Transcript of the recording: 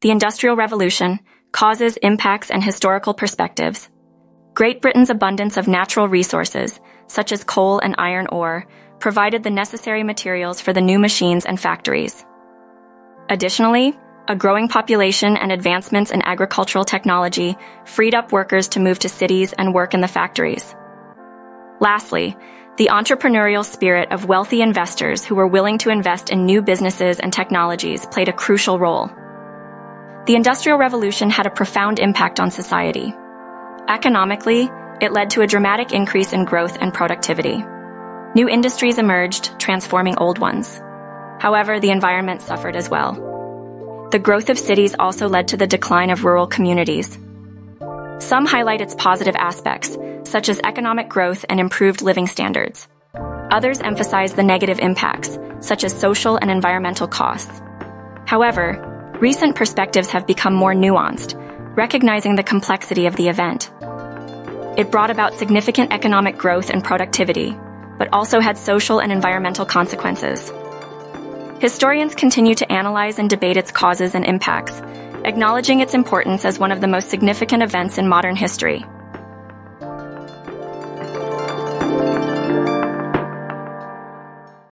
the Industrial Revolution, causes, impacts, and historical perspectives. Great Britain's abundance of natural resources, such as coal and iron ore, provided the necessary materials for the new machines and factories. Additionally, a growing population and advancements in agricultural technology freed up workers to move to cities and work in the factories. Lastly, the entrepreneurial spirit of wealthy investors who were willing to invest in new businesses and technologies played a crucial role. The Industrial Revolution had a profound impact on society. Economically, it led to a dramatic increase in growth and productivity. New industries emerged, transforming old ones. However, the environment suffered as well. The growth of cities also led to the decline of rural communities. Some highlight its positive aspects, such as economic growth and improved living standards. Others emphasize the negative impacts, such as social and environmental costs. However, recent perspectives have become more nuanced, recognizing the complexity of the event. It brought about significant economic growth and productivity, but also had social and environmental consequences. Historians continue to analyze and debate its causes and impacts, acknowledging its importance as one of the most significant events in modern history.